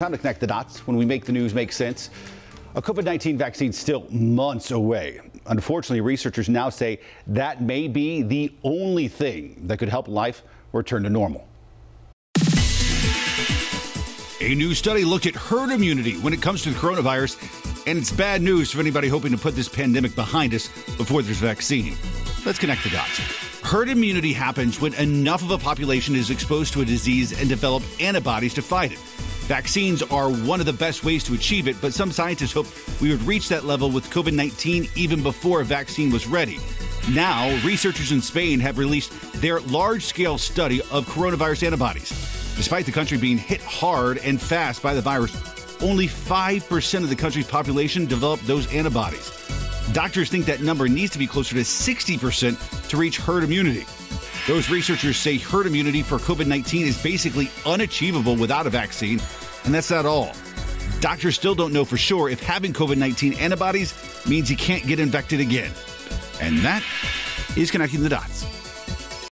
Time to connect the dots when we make the news make sense. A COVID 19 vaccine still months away. Unfortunately, researchers now say that may be the only thing that could help life return to normal. A new study looked at herd immunity when it comes to the coronavirus, and it's bad news for anybody hoping to put this pandemic behind us before there's a vaccine. Let's connect the dots. Herd immunity happens when enough of a population is exposed to a disease and develop antibodies to fight it. Vaccines are one of the best ways to achieve it, but some scientists hope we would reach that level with COVID 19 even before a vaccine was ready. Now, researchers in Spain have released their large scale study of coronavirus antibodies. Despite the country being hit hard and fast by the virus, only 5% of the country's population developed those antibodies. Doctors think that number needs to be closer to 60% to reach herd immunity. Those researchers say herd immunity for COVID 19 is basically unachievable without a vaccine, and that's not all. Doctors still don't know for sure if having COVID 19 antibodies means you can't get infected again. And that is connecting the dots.